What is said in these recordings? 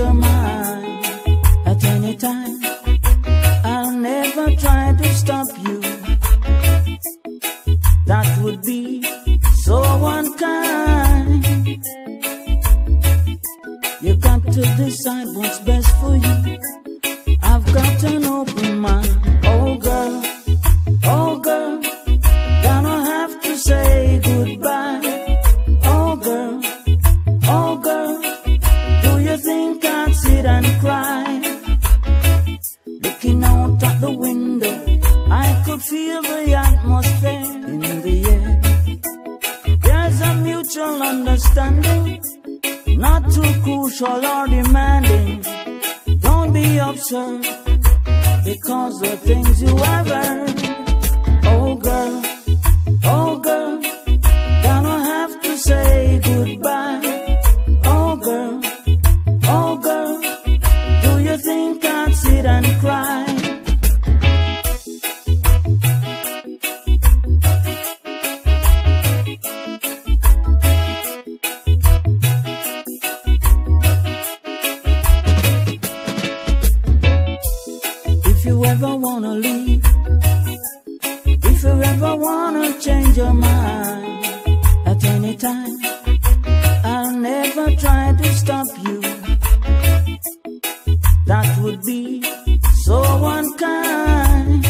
your mind at any time, I'll never try to stop you. That would be so unkind. You got to decide what's best for you. I've got an open mind, the window, I could feel the atmosphere in the air. There's a mutual understanding, not too crucial or demanding. Don't be absurd because the things you have If you ever wanna leave, if you ever wanna change your mind at any time, I'll never try to stop you. That would be so unkind.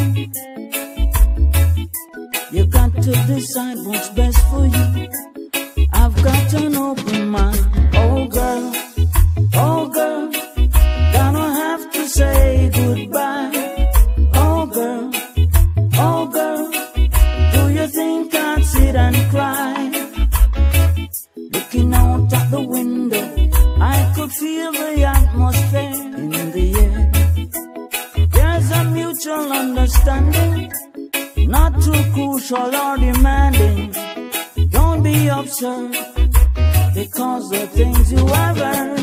You got to decide what's best for you. Sit and cry? Looking out at the window, I could feel the atmosphere in the air. There's a mutual understanding, not too crucial or demanding. Don't be absurd because the things you have earned.